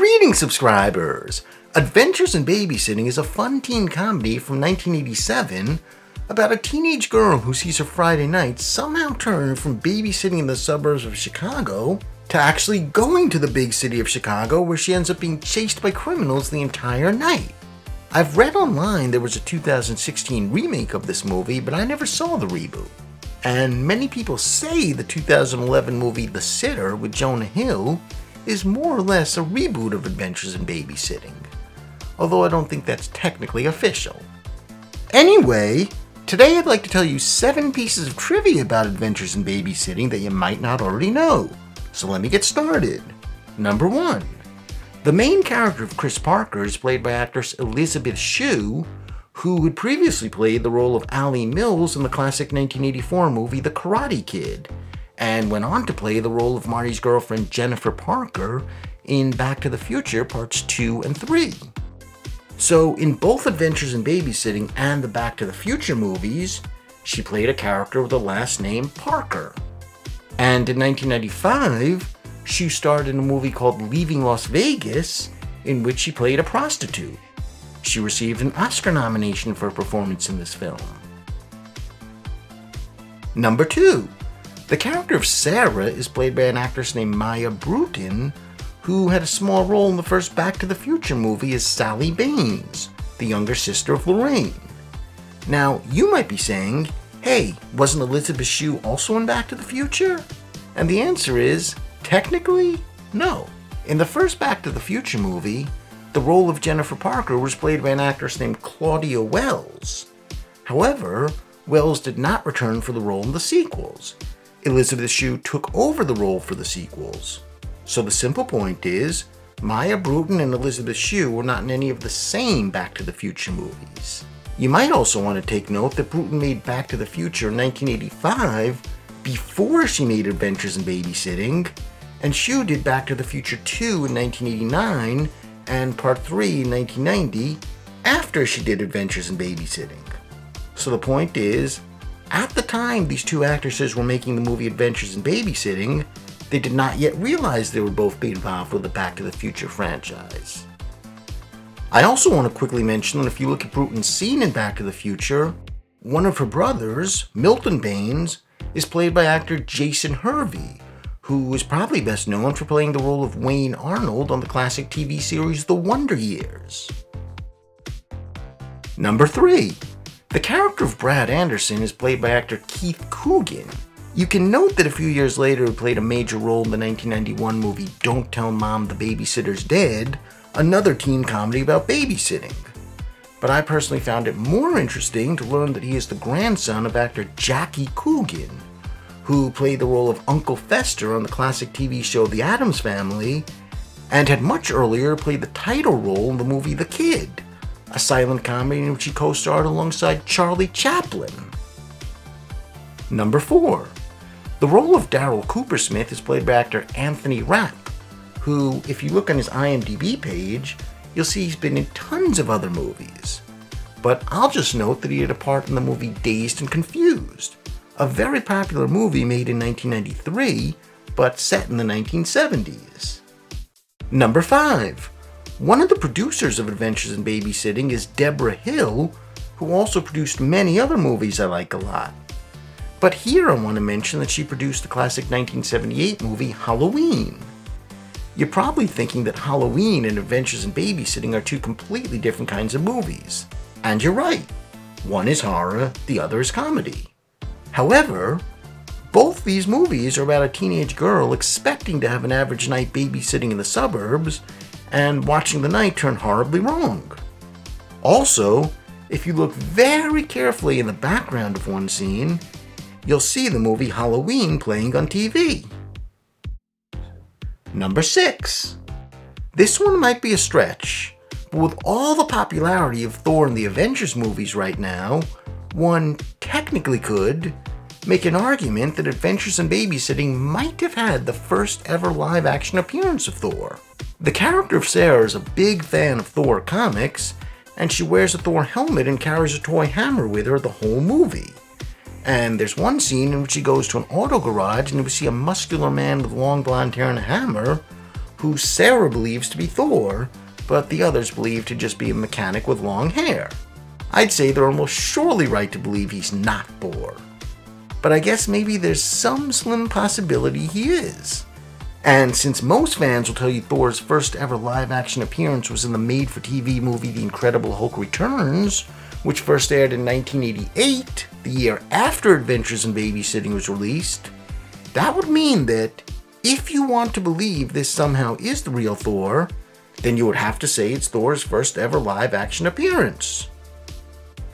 Greetings, subscribers! Adventures in Babysitting is a fun teen comedy from 1987 about a teenage girl who sees her Friday night somehow turn from babysitting in the suburbs of Chicago to actually going to the big city of Chicago where she ends up being chased by criminals the entire night. I've read online there was a 2016 remake of this movie, but I never saw the reboot. And many people say the 2011 movie The Sitter with Jonah Hill is more or less a reboot of Adventures in Babysitting, although I don't think that's technically official. Anyway, today I'd like to tell you 7 pieces of trivia about Adventures in Babysitting that you might not already know. So let me get started. Number 1. The main character of Chris Parker is played by actress Elisabeth Shue, who had previously played the role of Allie Mills in the classic 1984 movie The Karate Kid, and went on to play the role of Marty's girlfriend Jennifer Parker in Back to the Future Parts 2 and 3. So, in both Adventures in Babysitting and the Back to the Future movies, she played a character with the last name Parker. And in 1995, she starred in a movie called Leaving Las Vegas, in which she played a prostitute. She received an Oscar nomination for her performance in this film. Number 2. The character of Sarah is played by an actress named Maia Brewton, who had a small role in the first Back to the Future movie as Sally Baines, the younger sister of Lorraine. Now, you might be saying, hey, wasn't Elisabeth Shue also in Back to the Future? And the answer is, technically, no. In the first Back to the Future movie, the role of Jennifer Parker was played by an actress named Claudia Wells. However, Wells did not return for the role in the sequels. Elisabeth Shue took over the role for the sequels. So the simple point is, Maia Brewton and Elisabeth Shue were not in any of the same Back to the Future movies. You might also want to take note that Brewton made Back to the Future in 1985 before she made Adventures in Babysitting, and Shue did Back to the Future 2 in 1989 and Part 3 in 1990 after she did Adventures in Babysitting. So the point is, at the time these two actresses were making the movie Adventures in Babysitting, they did not yet realize they were both being involved with the Back to the Future franchise. I also want to quickly mention that if you look at Brewton's scene in Back to the Future, one of her brothers, Milton Baines, is played by actor Jason Hervey, who is probably best known for playing the role of Wayne Arnold on the classic TV series The Wonder Years. Number 3. The character of Brad Anderson is played by actor Keith Coogan. You can note that a few years later he played a major role in the 1991 movie Don't Tell Mom the Babysitter's Dead, another teen comedy about babysitting. But I personally found it more interesting to learn that he is the grandson of actor Jackie Coogan, who played the role of Uncle Fester on the classic TV show The Addams Family, and had much earlier played the title role in the movie The Kid, a silent comedy in which he co starred alongside Charlie Chaplin. Number 4. The role of Daryl Coopersmith is played by actor Anthony Rapp, who, if you look on his IMDb page, you'll see he's been in tons of other movies. But I'll just note that he had a part in the movie Dazed and Confused, a very popular movie made in 1993, but set in the 1970s. Number 5. One of the producers of Adventures in Babysitting is Debra Hill, who also produced many other movies I like a lot. But here I want to mention that she produced the classic 1978 movie Halloween. You're probably thinking that Halloween and Adventures in Babysitting are two completely different kinds of movies. And you're right. One is horror, the other is comedy. However, both these movies are about a teenage girl expecting to have an average night babysitting in the suburbs and watching the night turn horribly wrong. Also, if you look very carefully in the background of one scene, you'll see the movie Halloween playing on TV. Number 6. This one might be a stretch, but with all the popularity of Thor and the Avengers movies right now, one technically could make an argument that Adventures in Babysitting might have had the first ever live action appearance of Thor. The character of Sarah is a big fan of Thor comics, and she wears a Thor helmet and carries a toy hammer with her the whole movie. And there's one scene in which she goes to an auto garage and we see a muscular man with long blonde hair and a hammer who Sarah believes to be Thor, but the others believe to just be a mechanic with long hair. I'd say they're almost surely right to believe he's not Thor. But I guess maybe there's some slim possibility he is. And since most fans will tell you Thor's first ever live action appearance was in the made for TV movie The Incredible Hulk Returns, which first aired in 1988, the year after Adventures in Babysitting was released, that would mean that if you want to believe this somehow is the real Thor, then you would have to say it's Thor's first ever live action appearance.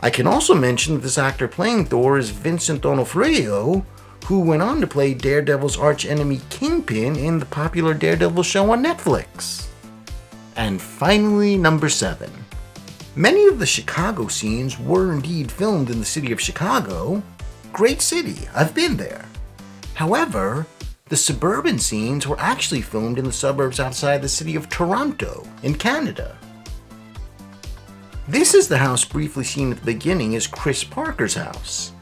I can also mention that this actor playing Thor is Vincent D'Onofrio, who went on to play Daredevil's archenemy Kingpin in the popular Daredevil show on Netflix. And finally, number 7. Many of the Chicago scenes were indeed filmed in the city of Chicago. Great city, I've been there. However, the suburban scenes were actually filmed in the suburbs outside the city of Toronto, in Canada. This is the house briefly seen at the beginning as Chris Parker's house.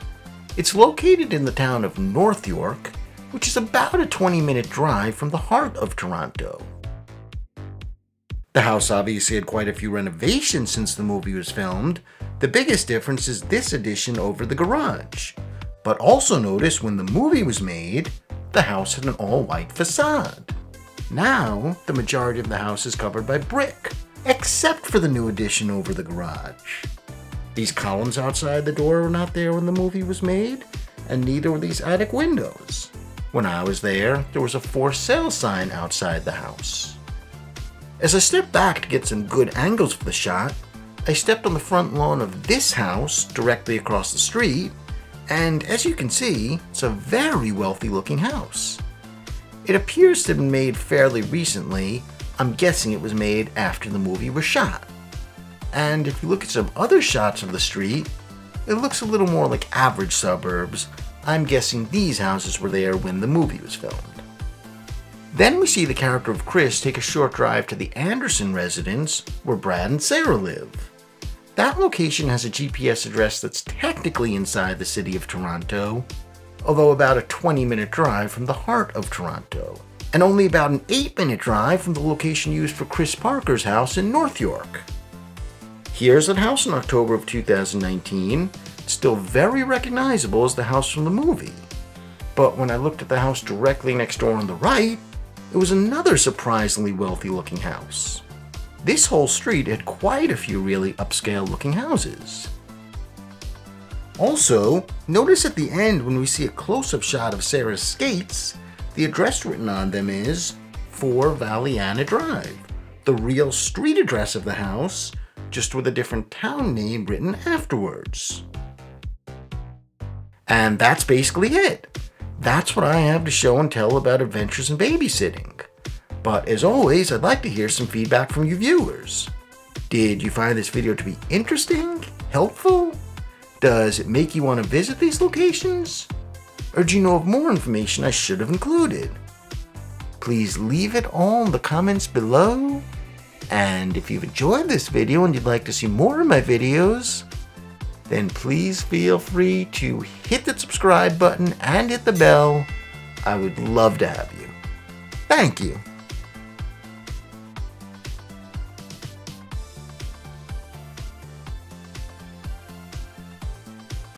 It's located in the town of North York, which is about a 20 minute drive from the heart of Toronto. The house obviously had quite a few renovations since the movie was filmed. The biggest difference is this addition over the garage. But also notice when the movie was made, the house had an all white facade. Now, the majority of the house is covered by brick, except for the new addition over the garage. These columns outside the door were not there when the movie was made, and neither were these attic windows. When I was there, there was a for sale sign outside the house. As I stepped back to get some good angles for the shot, I stepped on the front lawn of this house directly across the street, and as you can see, it's a very wealthy looking house. It appears to have been made fairly recently, I'm guessing it was made after the movie was shot. And if you look at some other shots of the street, it looks a little more like average suburbs. I'm guessing these houses were there when the movie was filmed. Then we see the character of Chris take a short drive to the Anderson residence where Brad and Sarah live. That location has a GPS address that's technically inside the city of Toronto, although about a 20 minute drive from the heart of Toronto and only about an 8 minute drive from the location used for Chris Parker's house in North York. Here's that house in October of 2019, still very recognizable as the house from the movie. But when I looked at the house directly next door on the right, it was another surprisingly wealthy looking house. This whole street had quite a few really upscale looking houses. Also, notice at the end when we see a close up shot of Sarah's skates, the address written on them is 4 Valiana Drive, the real street address of the house, just with a different town name written afterwards. And that's basically it. That's what I have to show and tell about Adventures in Babysitting. But as always, I'd like to hear some feedback from you viewers. Did you find this video to be interesting? Helpful? Does it make you want to visit these locations? Or do you know of more information I should have included? Please leave it all in the comments below. And if you've enjoyed this video and you'd like to see more of my videos, then please feel free to hit that subscribe button and hit the bell. I would love to have you. Thank you.